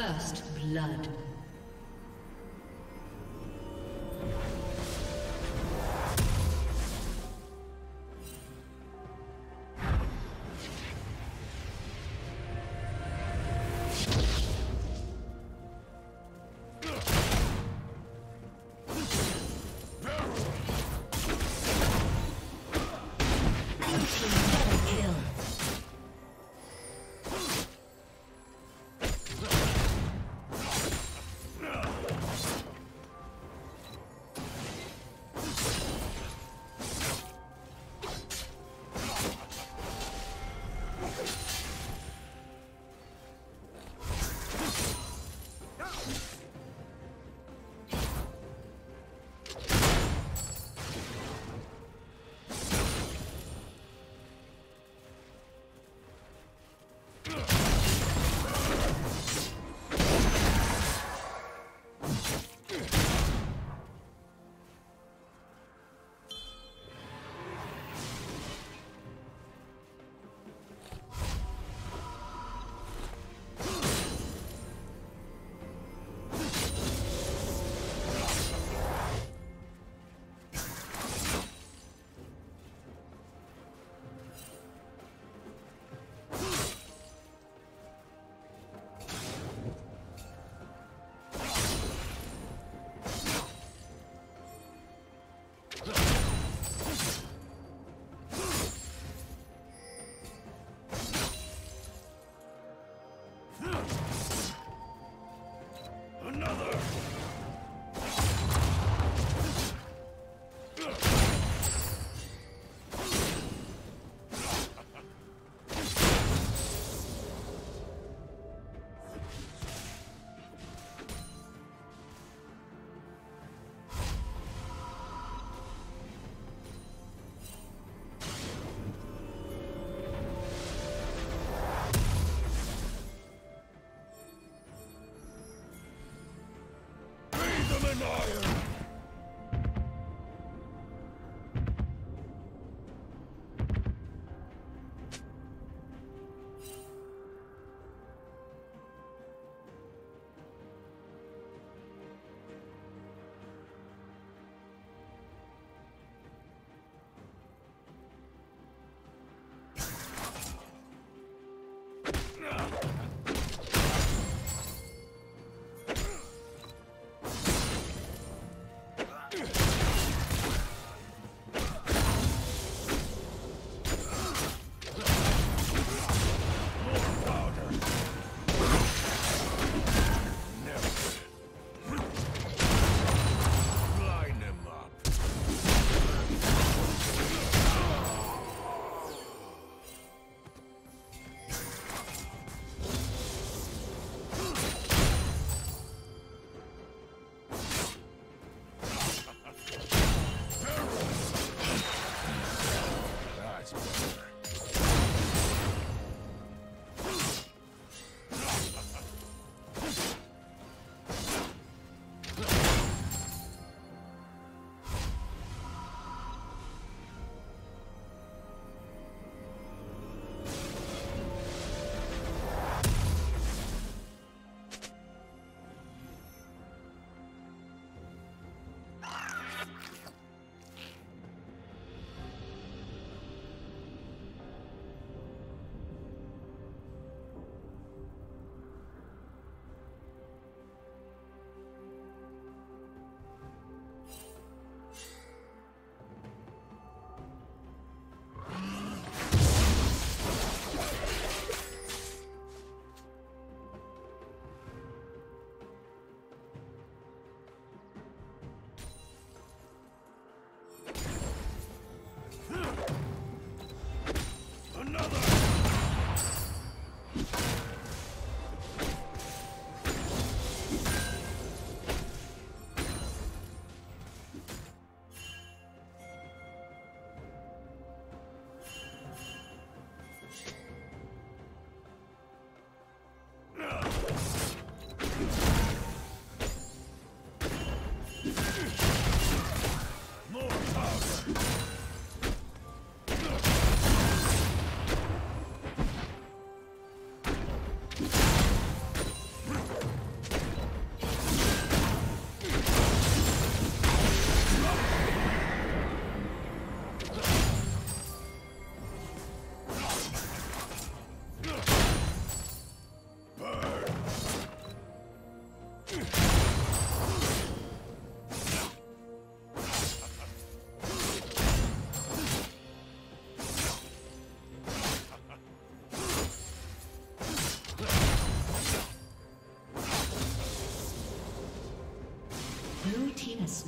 First blood.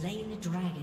Slain the dragon.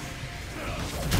Yeah.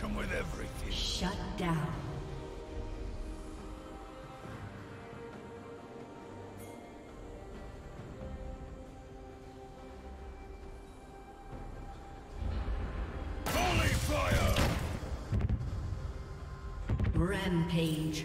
Him with everything. Shut down. Holy fire! Rampage.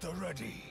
The ready.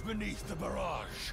Beneath the barrage.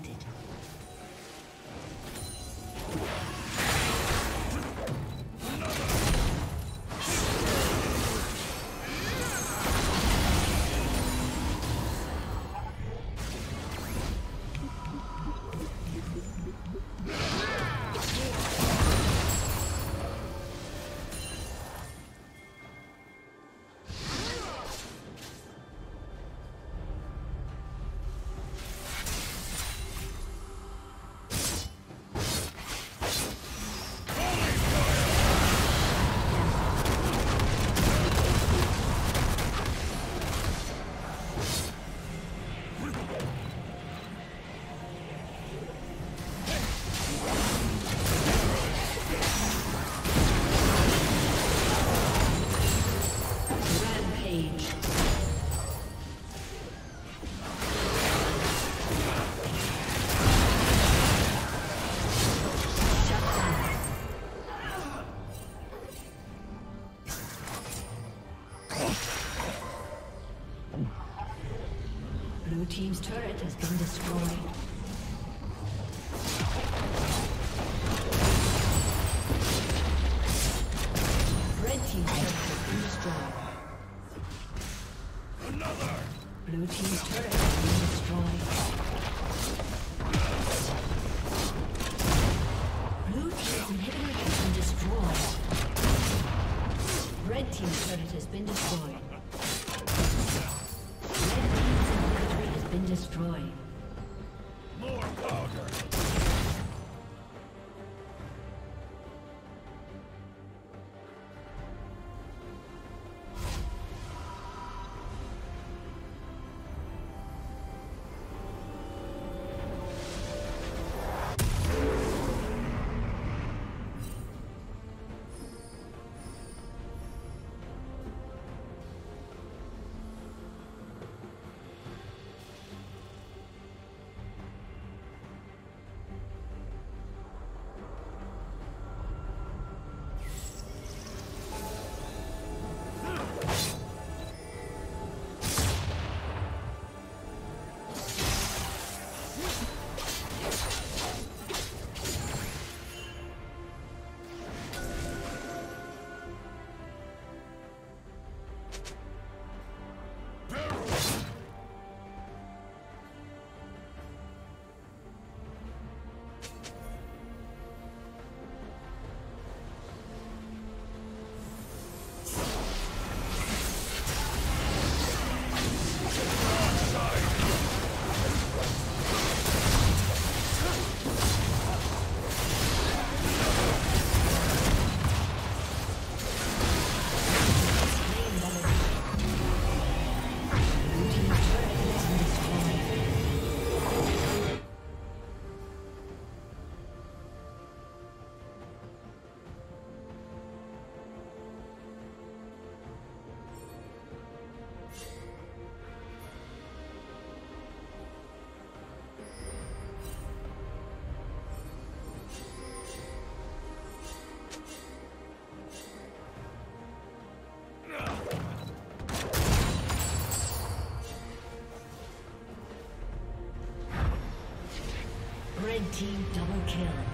Has been destroyed. been destroyed. Team double kill.